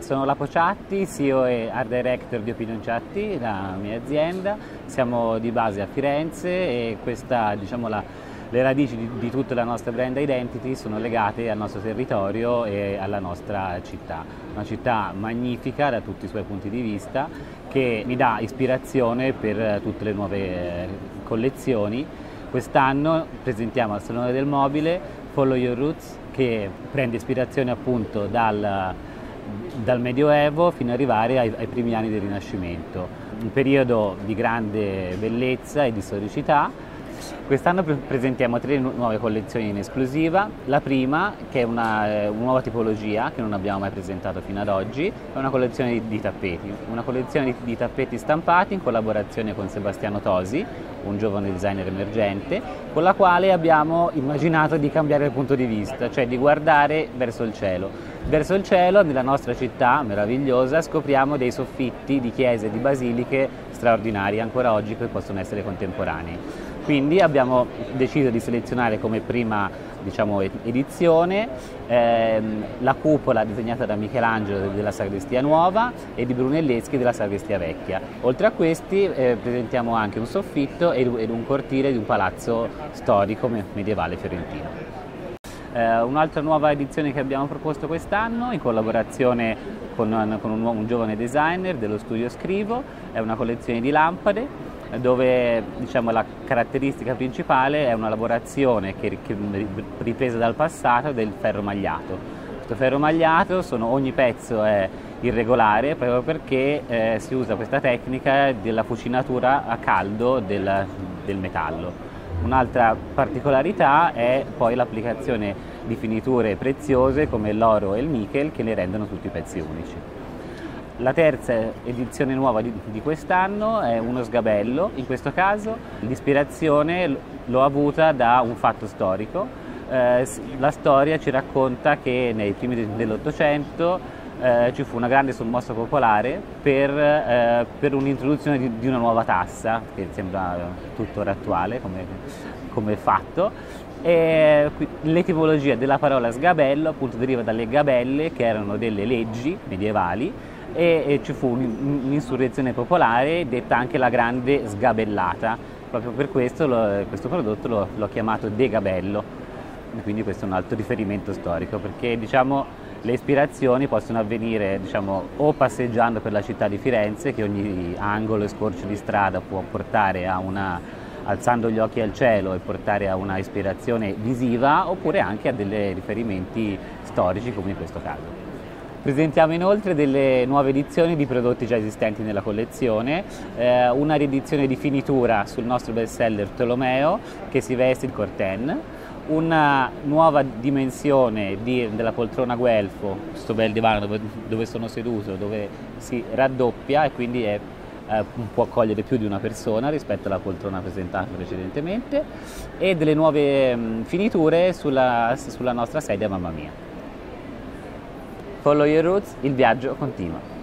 Sono Lapo Ciatti, CEO e Art Director di Opinion Ciatti, la mia azienda. Siamo di base a Firenze e questa, diciamo, la, le radici di, di, tutta la nostra brand identity sono legate al nostro territorio e alla nostra città. Una città magnifica da tutti i suoi punti di vista che mi dà ispirazione per tutte le nuove eh, collezioni. Quest'anno presentiamo al Salone del Mobile Follow Your Roots che prende ispirazione appunto dal dal Medioevo fino ad arrivare ai, ai, primi anni del Rinascimento, un periodo di grande bellezza e di storicità. Quest'anno pre presentiamo tre nu nuove collezioni in esclusiva. La prima, che è una, eh, una, nuova tipologia che non abbiamo mai presentato fino ad oggi, è una collezione di, di tappeti, una collezione di, di tappeti stampati in collaborazione con Sebastiano Tosi, un giovane designer emergente, con la quale abbiamo immaginato di cambiare il punto di vista, cioè di guardare verso il cielo Verso il cielo, nella nostra città meravigliosa, scopriamo dei soffitti di chiese e di basiliche straordinari, ancora oggi che possono essere contemporanei. Quindi abbiamo deciso di selezionare come prima diciamo, edizione ehm, la cupola disegnata da Michelangelo della Sagrestia Nuova e di Brunelleschi della Sagrestia Vecchia. Oltre a questi eh, presentiamo anche un soffitto ed un cortile di un palazzo storico medievale fiorentino. Eh, un'altra nuova edizione che abbiamo proposto quest'anno in collaborazione con, con un, un, giovane designer dello studio Scrivo, è una collezione di lampade dove diciamo, la caratteristica principale è una lavorazione che, che ripresa dal passato del ferro magliato. Questo ferro magliato, sono, ogni pezzo è irregolare proprio perché eh, si usa questa tecnica della fucinatura a caldo del, del metallo. Un'altra particolarità è poi l'applicazione di finiture preziose come l'oro e il nickel che ne rendono tutti i pezzi unici. La terza edizione nuova di, di quest'anno è uno sgabello, in questo caso l'ispirazione l'ho avuta da un fatto storico. Eh, la storia ci racconta che nei primi dell'Ottocento eh, ci fu una grande sommossa popolare per, eh, per un'introduzione di, di, una nuova tassa, che sembra tuttora attuale come, come fatto. L'etimologia della parola sgabello appunto deriva dalle gabelle che erano delle leggi medievali e, e ci fu un'insurrezione popolare detta anche la grande sgabellata. Proprio per questo lo, questo prodotto l'ho chiamato degabello, quindi questo è un altro riferimento storico perché diciamo le ispirazioni possono avvenire diciamo, o passeggiando per la città di Firenze, che ogni angolo e scorcio di strada può portare a una, alzando gli occhi al cielo e portare a una ispirazione visiva, oppure anche a dei riferimenti storici, come in questo caso. Presentiamo inoltre delle nuove edizioni di prodotti già esistenti nella collezione, eh, una riedizione di finitura sul nostro bestseller Tolomeo che si veste in Corten, una nuova dimensione di, della poltrona guelfo, questo bel divano dove, dove, sono seduto, dove si raddoppia e quindi è, eh, può accogliere più di una persona rispetto alla poltrona presentata precedentemente. E delle nuove mh, finiture sulla, sulla nostra sedia Mamma Mia. Follow your roots, il viaggio continua.